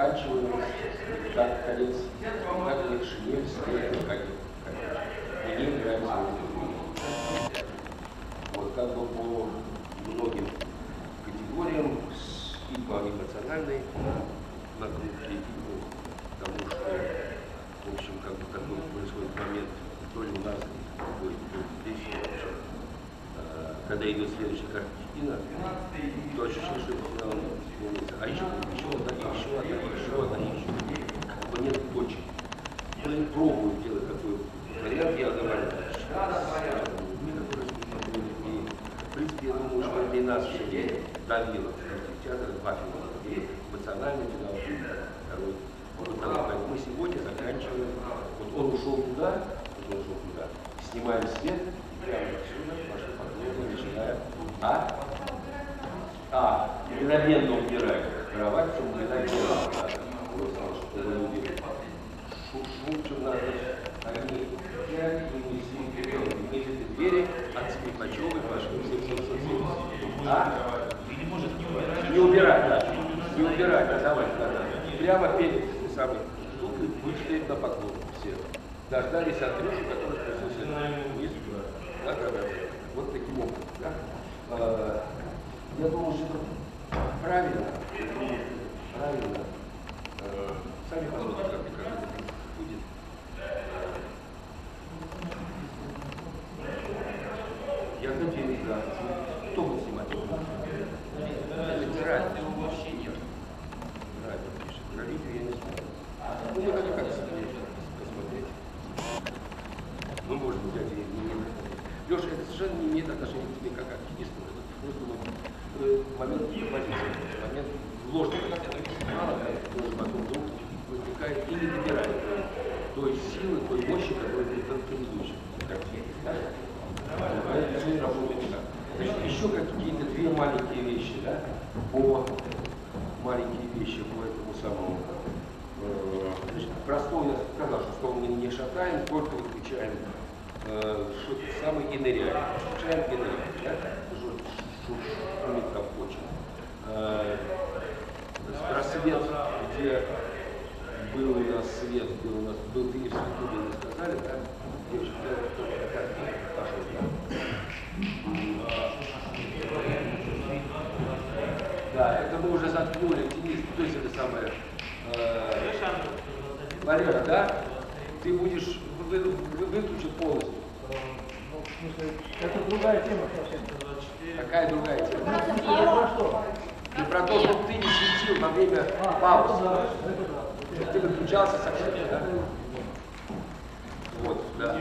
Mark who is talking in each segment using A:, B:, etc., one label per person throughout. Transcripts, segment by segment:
A: заканчиваем так конец, как и шинель, скелет, как мне нравится Вот как бы по многим категориям и по эмоциональной накрутке, и по тому, что, в общем, как бы такой происходит момент, то ли у нас, то ли э, когда идет следующая картина, то ощущение, что это сменится. А еще, еще одна, еще одна, еще одна, еще как бы нет точек. Мы пробуем делать такой вариант, я говорю, в принципе, я думаю, что это и нас все давило, театр и эмоциональный финал, второй. Вот, поэтому мы сегодня заканчиваем, вот он ушел туда, вот он ушел туда, снимаем свет, и прямо отсюда. А? А, мгновенно убирать кровать, чтобы не делать. чтобы люди шум, надо, они взяли и несли вместе двери от Скрипачевой пошли все, все, все, все. А?
B: Или может не убирать?
A: Не убирать, да. Не убирать, да, давай, да, да. Прямо перед самой штукой вышли на поклон все. Дождались Андрюши, который спустился вниз. Да, да, да. Вот таким образом, да. А, я думаю, что это правильно. Правильно. Сами посмотрите, как, как это будет. Я надеюсь, да. Кто будет снимать?
B: Радио вообще нет.
A: Радио пишет. Видео я не знаю. Ну, я хочу как посмотреть. Мы можем взять и. Леша, это совершенно не имеет отношения к тебе как активисту. Это просто э, момент позиции, момент ложного сигнала, который потом вдруг возникает и не добирает той, силы, той мощи, которая предыдущей картине. Да? Поэтому не работает так. Значит, еще какие-то две маленькие вещи, да, по маленькие вещи по этому самому. э, Значит, простое я сказал, что мы не шатаем, только выключаем э, ныряем. Включаем и ныряем, да? Шу- шу- Шумит как очень. Э, где был у нас свет, где у нас был ты не в не сказали, да? Девочка, пошел, да? Да, это мы уже заткнули, Денис, то есть это самое. Э, Валера, да? Ты будешь вы- выключен полностью.
C: Ну, в смысле, это другая тема совсем.
A: Какая другая тема?
C: Ну, смысле, про что?
A: И про то, чтобы ты не светил во время
C: А,
A: паузы.
C: да, да.
A: Ты выключался совсем, да? Вот, да.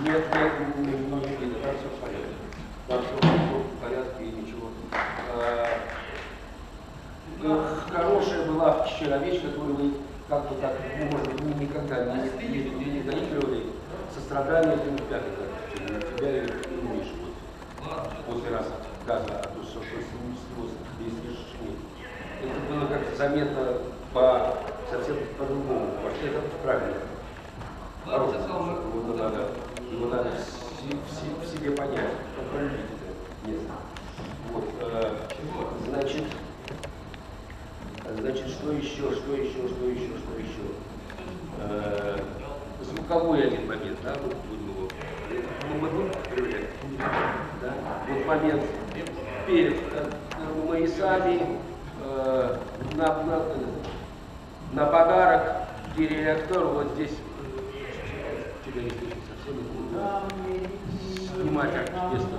A: Нет, нет, не, не, не, не, там все в порядке. Там все в порядке и ничего. А, э, Хорошая была вчера вещь, которую вы как-то так, ну, может быть, вы никогда не, не, не, не заигрывали сострадание ты тебя, как тебя и Мишу. Вот, после раз газа, а то что, что с ним снилось, если. Это было как-то заметно по совсем по-другому. Вообще это правильно. Хороший его надо, его надо в, в в себе понять, полюбить это место. Вот, э, значит, значит, что еще, что еще, что еще, что еще? Э, звуковой один момент, да, вот будем его. Ну, будем проявлять? Да? Вот момент перед э, мы и сами э, на, на, на подарок директору вот здесь тебя не слышно совсем не буду снимать оркестр